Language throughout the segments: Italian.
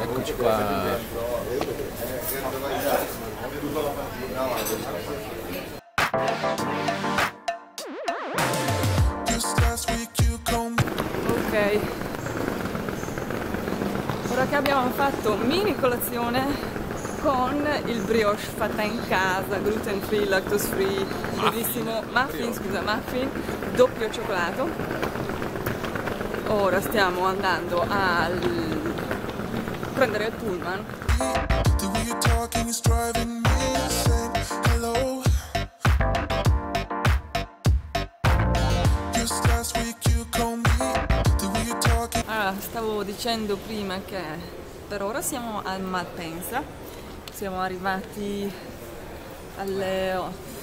Eccoci qua. Ok. Ora che abbiamo fatto mini colazione con il brioche fatta in casa, gluten free, lactose free, bellissimo muffin, scusa, muffin, doppio cioccolato. Ora stiamo andando a prendere il pullman. Allora, stavo dicendo prima che per ora siamo al Malpensa, siamo arrivati alle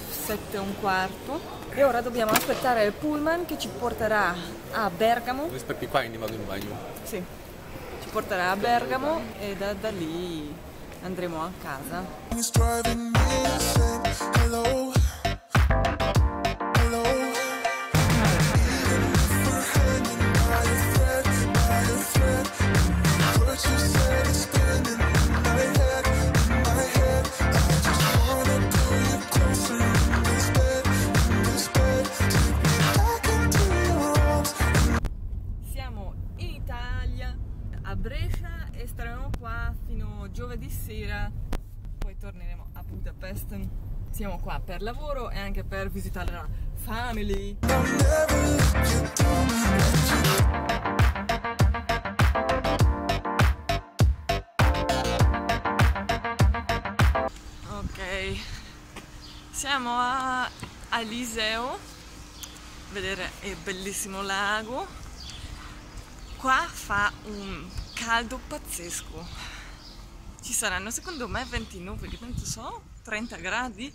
7 e un quarto e ora dobbiamo aspettare il pullman che ci porterà a Bergamo, Aspetti qua quindi vado in bagno. sì, porterà a Bergamo e da, da lì andremo a casa. Brescia e staremo qua fino giovedì sera, poi torneremo a Budapest. Siamo qua per lavoro e anche per visitare la family. Ok, siamo a Aliseo, vedere il bellissimo lago. Qua fa un caldo pazzesco. Ci saranno secondo me 29, che tanto so, 30 gradi.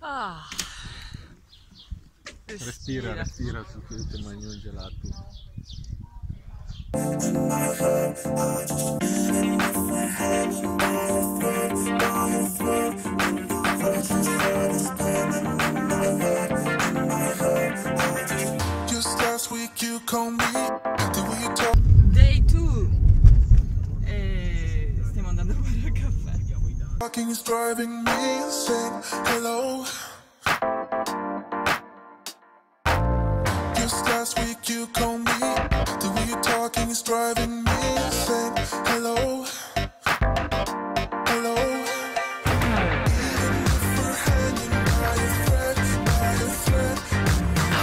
Ah. Respira, respira su che ti mangi un gelato. Day 2 e stiamo andando a bere il caffè. Driving me insane. Hello. Hello. Even if we're hanging by a thread, by a thread.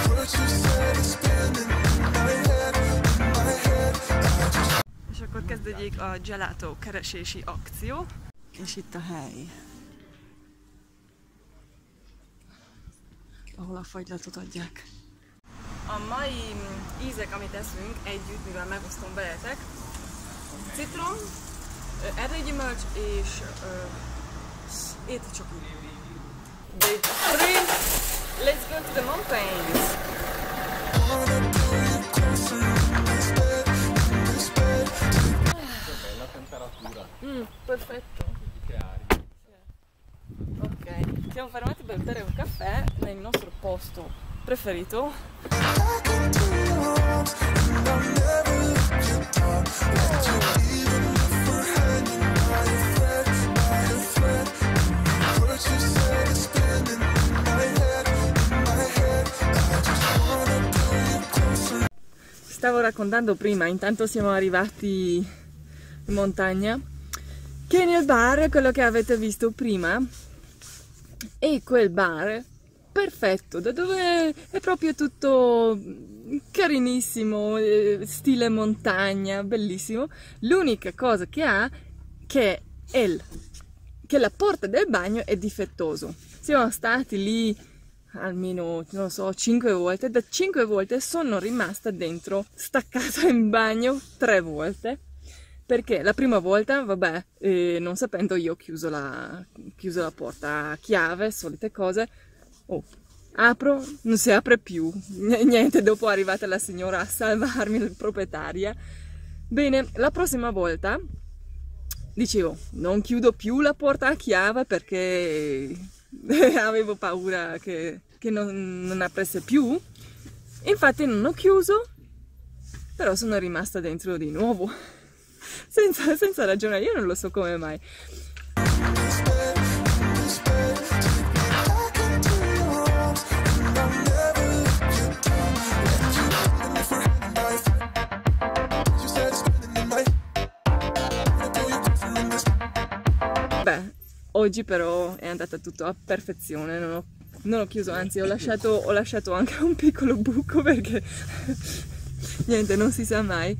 What you said is spinning in my head, in my head. I just És akkor kezdődik a gelato keresési akció. És itt a hely. Ahol a fagylatot adják. A mai ízek, amit eszünk együtt, mivel megosztom veletek, citrom, ö, erdőgyümölcs és uh, étcsoki. Day three, let's go to the mountains! Mm, perfetto. Ok, siamo fermati per bere un caffè nel nostro posto preferito. Stavo raccontando prima, intanto siamo arrivati in montagna, che nel bar, quello che avete visto prima, è quel bar perfetto, da dove è proprio tutto carinissimo, eh, stile montagna, bellissimo. L'unica cosa che ha che è il- che la porta del bagno è difettoso. Siamo stati lì almeno, non so, 5 volte. Da 5 volte sono rimasta dentro, staccata in bagno tre volte. Perché la prima volta, vabbè, eh, non sapendo io ho chiuso la, chiuso la porta a chiave, solite cose. Oh, apro, non si apre più. Niente, dopo è arrivata la signora a salvarmi, la proprietaria. Bene, la prossima volta dicevo, non chiudo più la porta a chiave perché avevo paura che, che non, non aprisse più. Infatti non ho chiuso, però sono rimasta dentro di nuovo. Senza, senza ragione, io non lo so come mai. Beh, oggi però è andata tutto a perfezione, non ho, non ho chiuso, anzi ho lasciato, ho lasciato anche un piccolo buco perché niente, non si sa mai.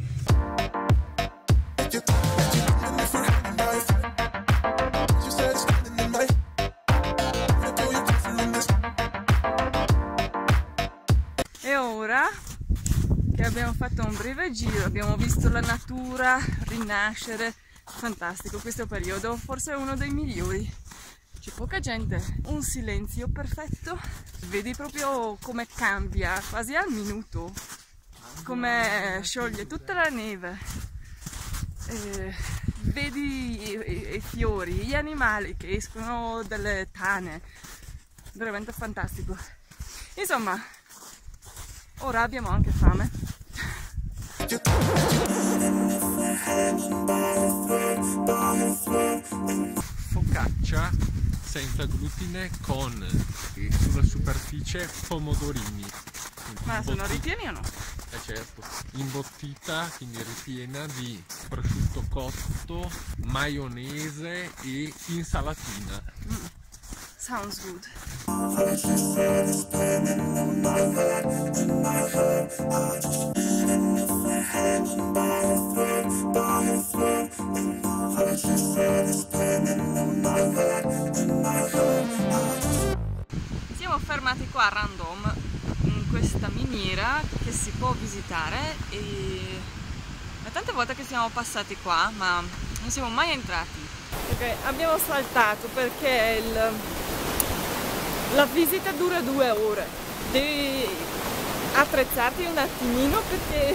E ora che abbiamo fatto un breve giro, abbiamo visto la natura rinascere, fantastico questo periodo, forse è uno dei migliori. C'è poca gente, un silenzio perfetto, vedi proprio come cambia, quasi al minuto, come scioglie tutta la neve. Eh, vedi i, i- fiori, gli animali che escono dalle tane, veramente fantastico. Insomma, ora abbiamo anche fame. Focaccia senza glutine con e sulla superficie pomodorini. Ma sono ripieni o no? Eh certo, imbottita, quindi ripiena di prosciutto cotto, maionese e insalatina. Sounds good. Siamo che si può visitare e è tante volte che siamo passati qua ma non siamo mai entrati. Ok, abbiamo saltato perché il- la visita dura due ore. Devi attrezzarti un attimino perché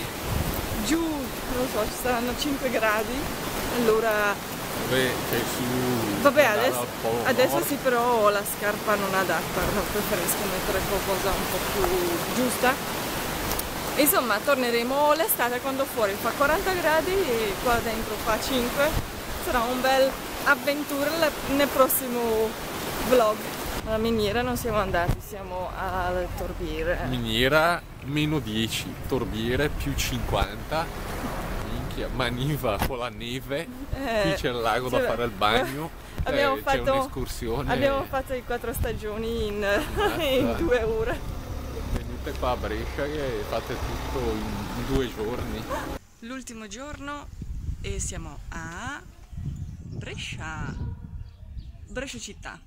giù, non so, ci saranno 5 gradi. Allora Vabbè, c'è su... Vabbè, adesso, adesso sì, però la scarpa non adatta, no, preferisco mettere qualcosa un po' più giusta. Insomma, torneremo l'estate quando fuori fa 40 gradi e qua dentro fa 5. Sarà un bel avventura le- nel prossimo vlog. Alla miniera non siamo andati, siamo al Torbiere. Miniera meno 10, torbiere più 50. Minchia, maniva con la neve. Eh, Qui c'è il lago da fare il bagno. abbiamo eh, fatto- un'escursione. Abbiamo fatto i quattro stagioni in, in due ore. Venite qua a Brescia e fate tutto in, due giorni. L'ultimo giorno e siamo a Brescia, Brescia città.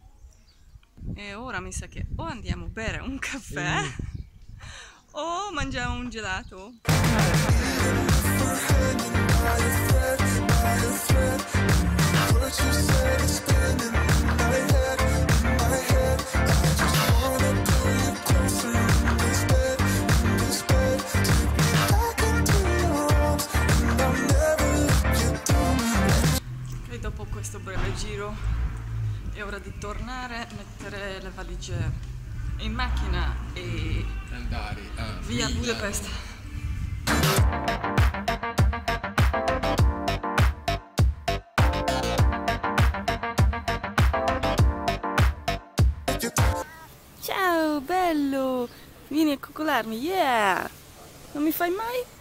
E ora mi sa che o andiamo a bere un caffè o mangiamo un gelato. What you said is spinning in my head, in my head. Dopo questo breve giro è ora di tornare, mettere le valigie in macchina e Andare a via. Budapest. Ciao bello, vieni a coccolarmi, yeah! Non mi fai mai?